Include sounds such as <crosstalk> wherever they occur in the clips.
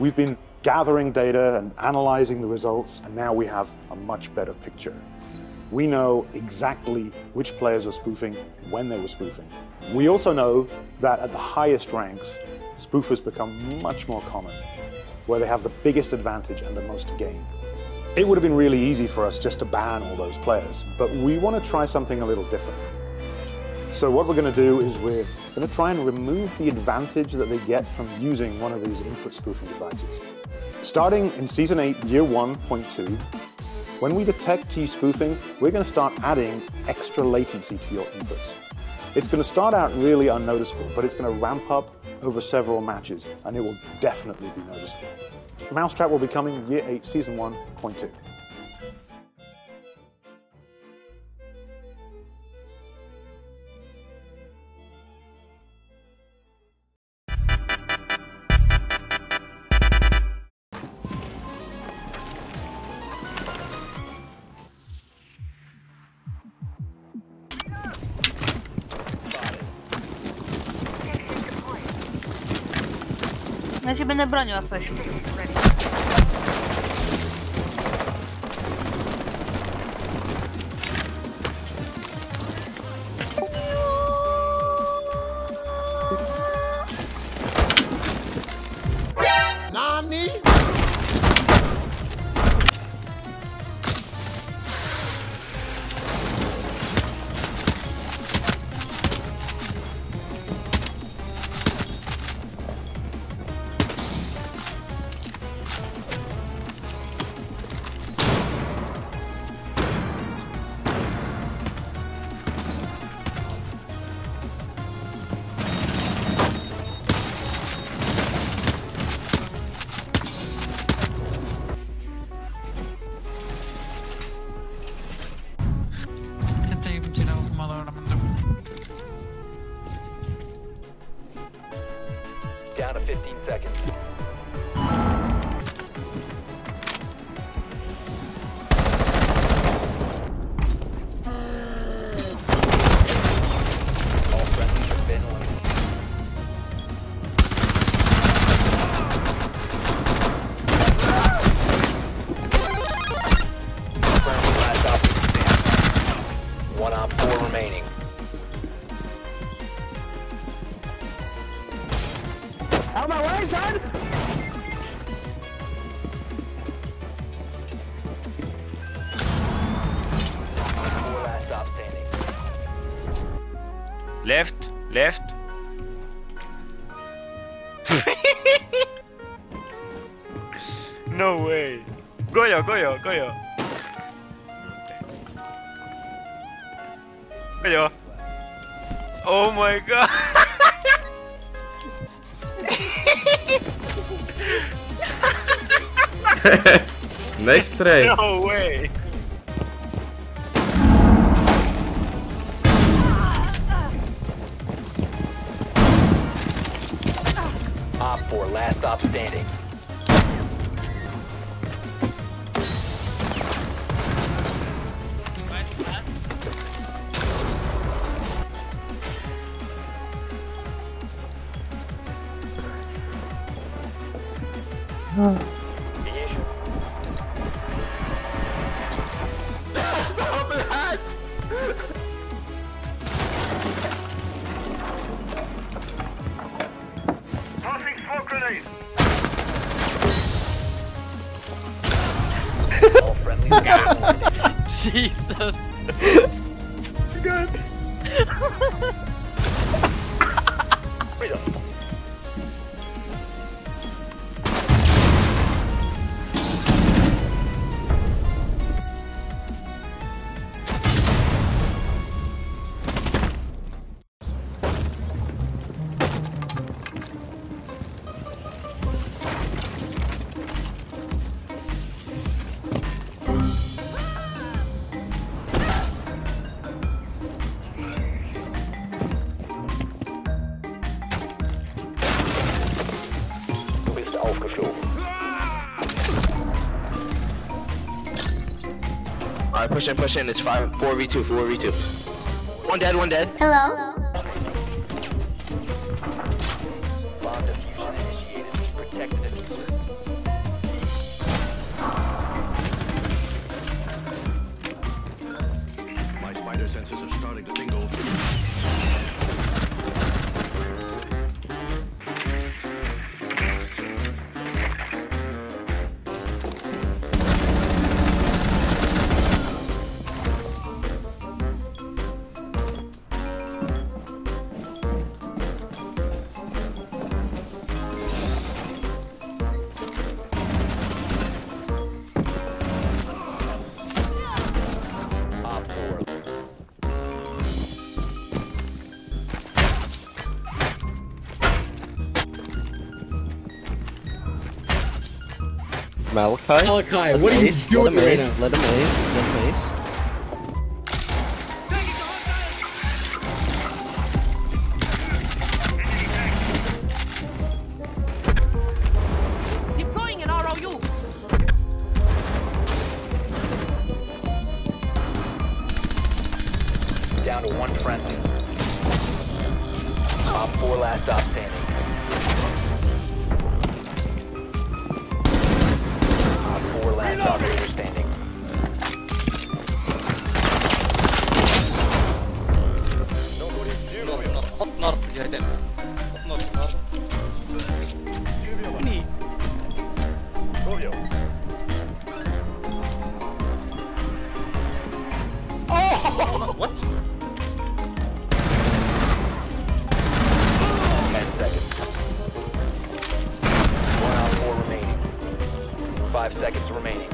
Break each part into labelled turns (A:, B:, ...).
A: We've been gathering data and analyzing the results, and now we have a much better picture. We know exactly which players were spoofing, when they were spoofing. We also know that at the highest ranks, spoofers become much more common, where they have the biggest advantage and the most to gain. It would have been really easy for us just to ban all those players, but we want to try something a little different. So what we're going to do is we're going to try and remove the advantage that they get from using one of these input spoofing devices. Starting in Season 8, Year 1.2, when we detect T-spoofing, we're going to start adding extra latency to your inputs. It's going to start out really unnoticeable, but it's going to ramp up over several matches, and it will definitely be noticeable. Mousetrap will be coming Year 8, Season 1.2.
B: Ja się będę bronił jak coś.
C: Down to 15 seconds.
D: Left, left. <laughs> no way. Goyo, Goyo, Goyo. Goyo. Oh my god. <laughs>
E: nice try.
D: no way.
C: Stop standing. Ignition.
F: Jesus.
C: Freedom. Du <laughs>
E: Alright, push in, push in. It's 5, 4v2, 4v2. One dead, one dead.
B: Hello.
C: My spider sensors are starting to tingle.
G: Malachi?
H: Malachi, what are you doing
G: let him
H: right
G: ace,
H: now?
G: Let him ace, let him ace.
I: Deploying an ROU.
C: Down to one friendly. Op 4 last stop. Op 4 last standing.
E: حط
C: 5 seconds remaining.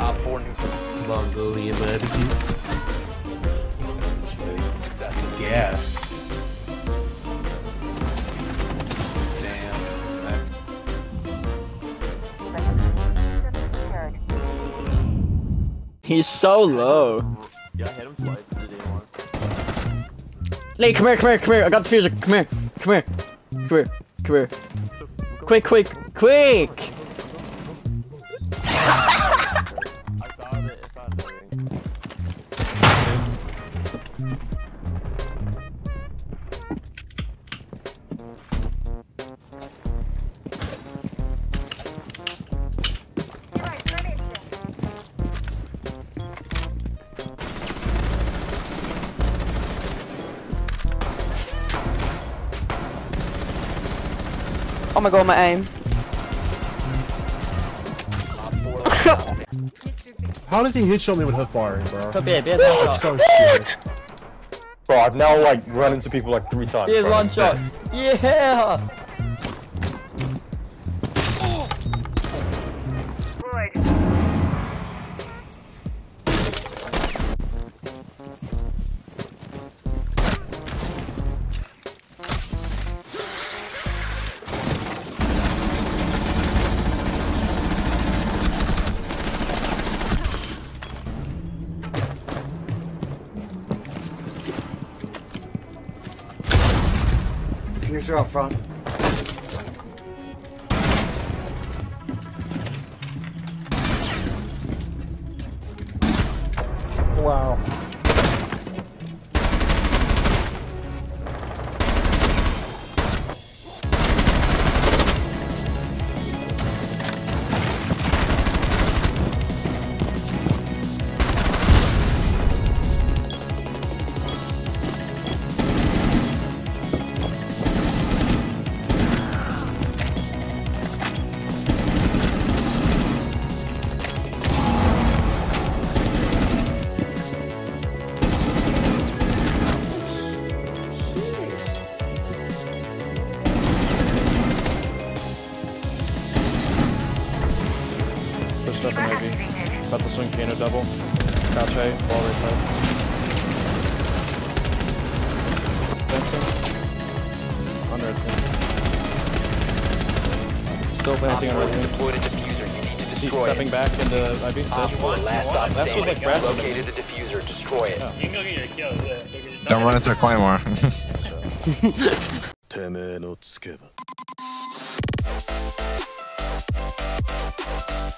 C: Op 4 neutral.
E: Mongolian barbecue.
C: Successful.
E: Yes.
G: He's so low.
E: Yeah,
G: Lee, come here, come here, come here. I got the fuser. Come here, come here, come here, come here. Quick, quick, quick!
I: Oh my god, my aim.
C: Op 4 last <laughs> stop standing.
H: How does he headshot me with hip firing, bro?
G: Come here, be
H: That's so stupid.
E: Bro, I've now like run into people like three times.
G: Here's
E: bro.
G: one shot. <laughs> Yeah!
H: User up front. Wow.
E: Pushed up and maybe. About to swing piano double. Crouch A, ball right side. Fencing. Under it. Still
C: Op
E: planting
C: 4
E: on
C: has
E: right
C: deployed a diffuser. You need to
E: He's
C: destroy
E: stepping
C: it.
E: back into IB.
C: Op 4 last stop
E: That's
C: standing.
E: what like Brad
C: Located the diffuser. Destroy it.
J: Don't run into Claymore.
H: てめえのつけば。 Música